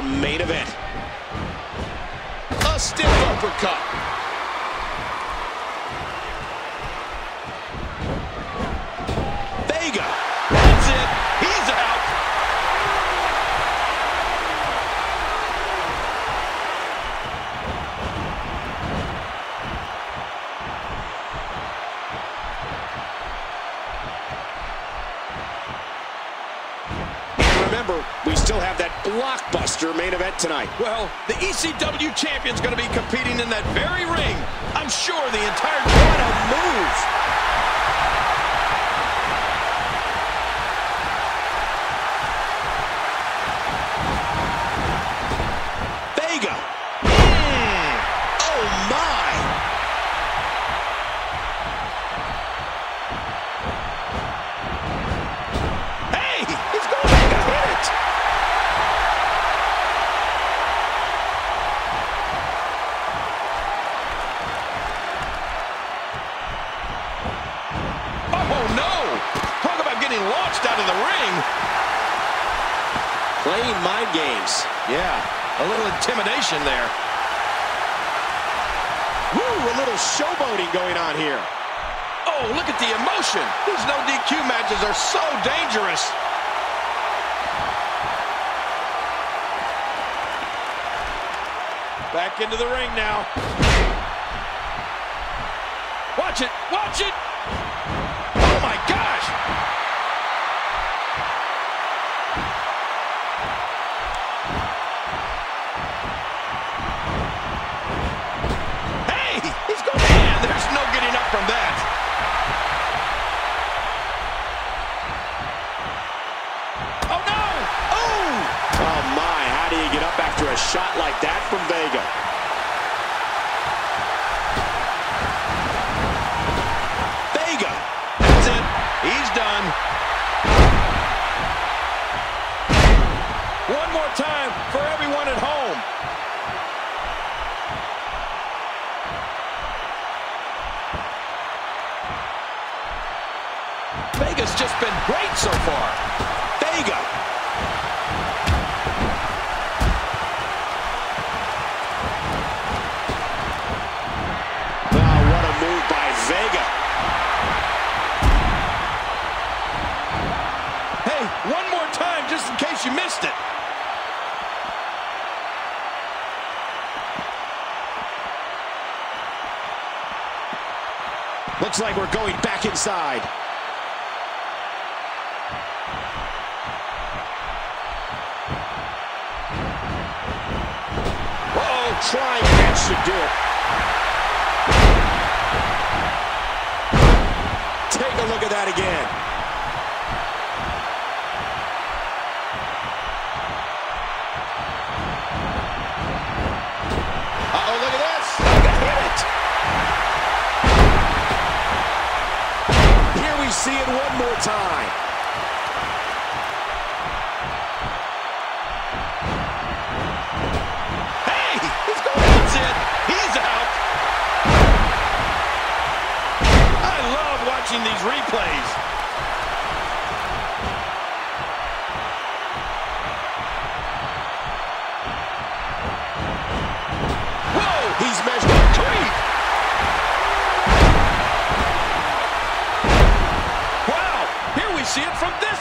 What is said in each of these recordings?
our main event. A stiff uppercut. Still have that blockbuster main event tonight. Well, the ECW champion's going to be competing in that very ring. I'm sure the entire... What a move! Out of the ring. Playing mind games. Yeah, a little intimidation there. Woo, a little showboating going on here. Oh, look at the emotion. These no DQ matches are so dangerous. Back into the ring now. Watch it, watch it. Shot like that from Vega? Vega. That's it. He's done. One more time for everyone at home. Vega's just been great so far. Vega. You missed it. Looks like we're going back inside. Oh, trying that do it. Take a look at that again. See it one more time. Hey, he's going. He's out. I love watching these replays.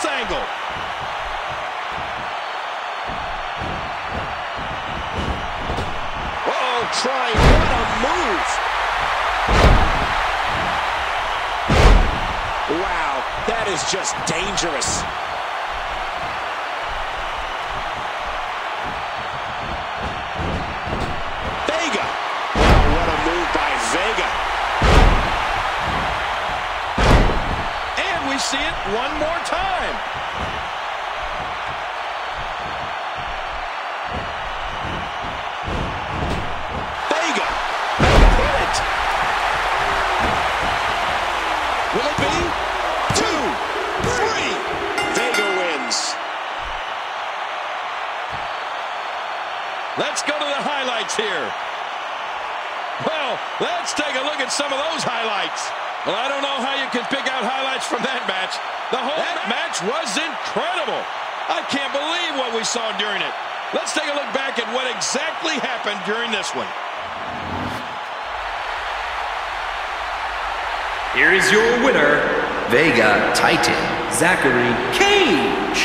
This angle. Oh, trying. What a move. Wow, that is just dangerous. See it one more time. Vega. Hit it. Will it be? Two. Three. Vega wins. Let's go to the highlights here. Well, let's take a look at some of those highlights. Well, I don't know how you can pick out highlights from that match. The whole that match was incredible. I can't believe what we saw during it. Let's take a look back at what exactly happened during this one. Here is your winner, Vega Titan Zachary Cage.